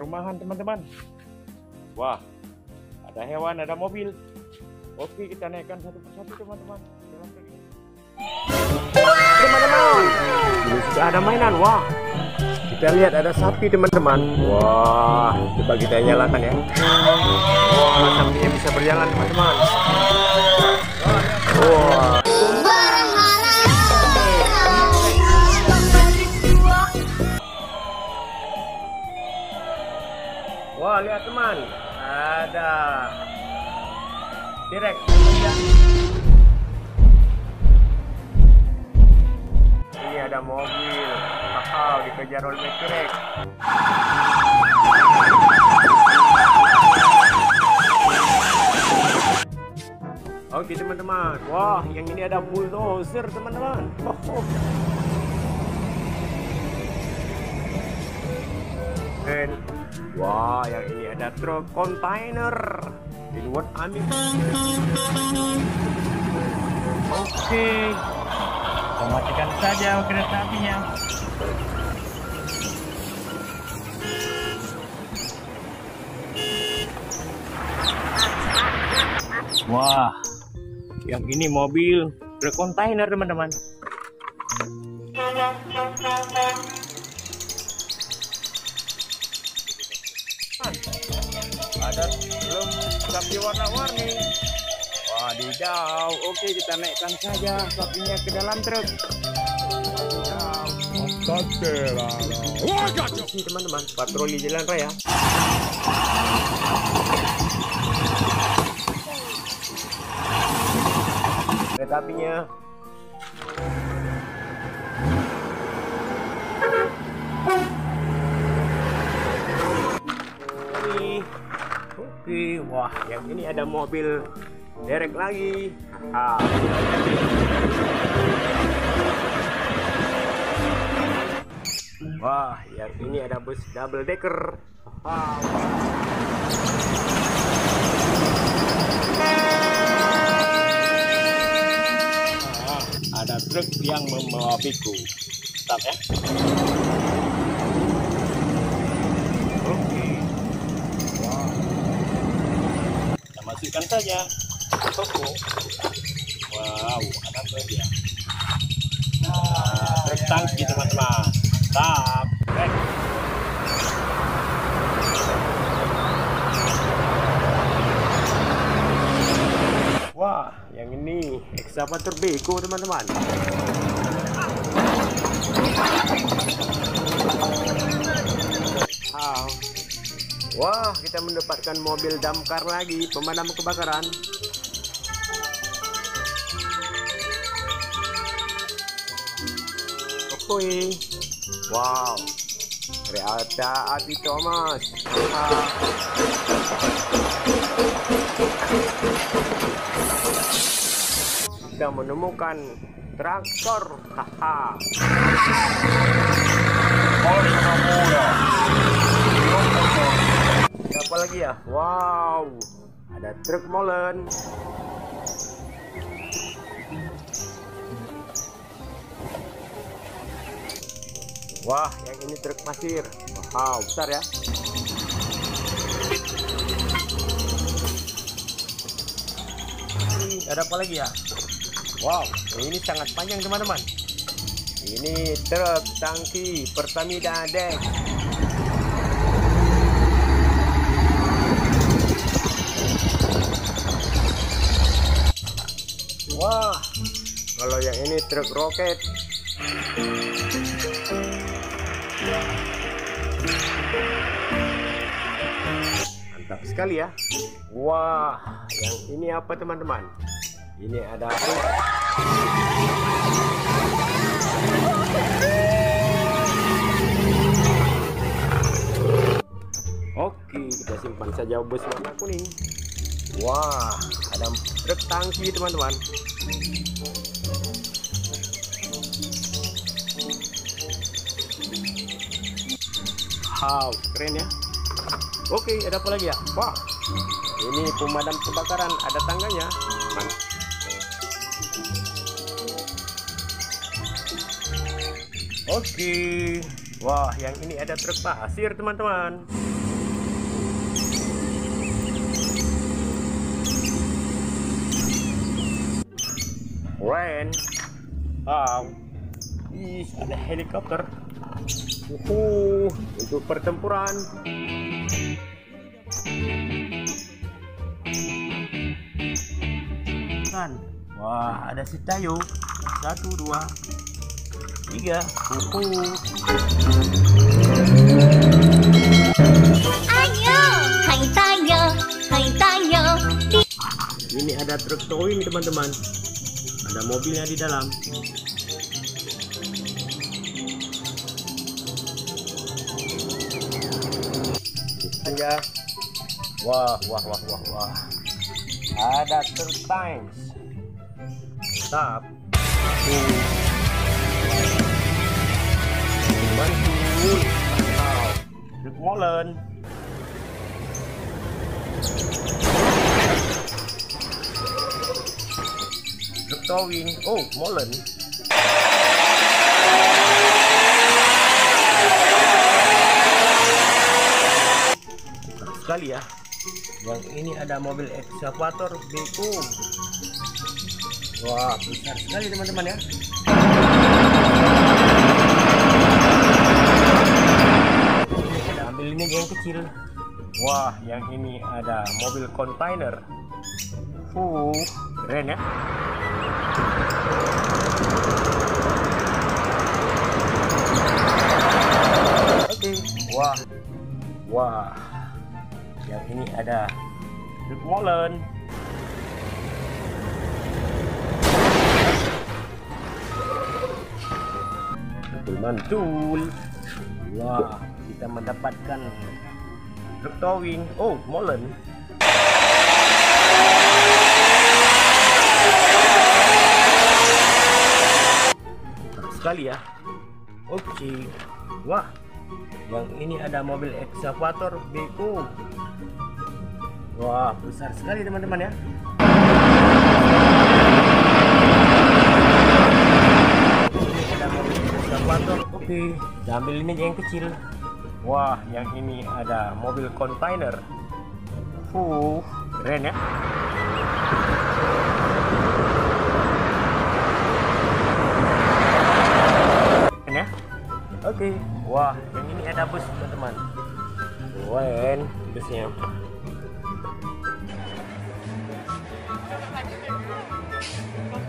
rumah-rumahan teman-teman. Wah, ada hewan, ada mobil. Oke, kita naikkan satu persatu teman-teman. Teman-teman, sudah ada mainan. Wah, kita lihat ada sapi teman-teman. Wah, coba kita nyalakan ya. Wah, sapinya bisa berjalan teman-teman. Mobil. Wow, dikejar oleh direk. Oke teman-teman. Wah, yang ini ada bulldozer teman-teman. Oh, oh. Dan wah, yang ini ada truk kontainer. Buat ambil. Oke. Kita matikan saja kereta apinya. Wah, yang ini mobil truk kontainer teman-teman. ada belum sapi warna-warni wadidaw oke kita naikkan saja sapinya ke dalam truk. Ini teman-teman patroli jalan raya. Kereta apinya oke. Wah yang ini ada mobil derek lagi. Ah. wah yang ini ada bus double decker. Ada truk yang membawa piku start ya. Kita masukkan saja toko. Wow, ada apa dia? Nah, truk tangki teman-teman. Stop. Back. Wah, yang ini ekskavator beko teman-teman. Wow. Wah, kita mendapatkan mobil damkar lagi, pemadam kebakaran. Oke. Wow. Kereta api Thomas. Ah. Kita menemukan traktor. Haha. Apa lagi ya? Wow, ada truk molen. Wah, yang ini truk pasir. Wow, besar ya. Ada apa lagi ya? Wow, ini sangat panjang teman-teman. Ini truk tangki Pertamina Dex. Wah, kalau yang ini truk roket. Mantap sekali ya. Wah, yang ini apa teman-teman? Ini ada Oke, kita simpan saja bus warna kuning. Wah, ada truk tangki teman-teman. Wow, keren ya. Oke, ada apa lagi ya? Wah, ini pemadam kebakaran, ada tangganya. Oke, wah yang ini ada truk pasir teman-teman. Rain, wow. Ih, ada helikopter. Uhuh, untuk pertempuran. Kan? Wah ada si tayo. Satu dua tiga. Uhuh. Ayo, hai tayo, hai tayo. ini ada truk towing teman-teman. Ada mobilnya di dalam aja. Wah wah wah wah wah. Ada truk times. Mantap. Mantul mantap truk towing oh molen sekali ya. Yang ini ada mobil excavator beko wah besar sekali teman-teman ya. Ambil ini yang kecil. Wah yang ini ada mobil container. Uh keren ya. Oke, wah, wah, yang ini ada Truk Molen. Mantul mantul. Wah, kita mendapatkan truk towing. Oh, Molen. sekali ya. Oke. Wah, yang ini ada mobil excavator beko. Wah, besar sekali teman-teman ya. Oke, kita ambil ini yang kecil. Wah, yang ini ada mobil container. Uh, keren ya. Keren ya. Oke, wah yang ini ada bus teman-teman. Keren busnya. Thank you.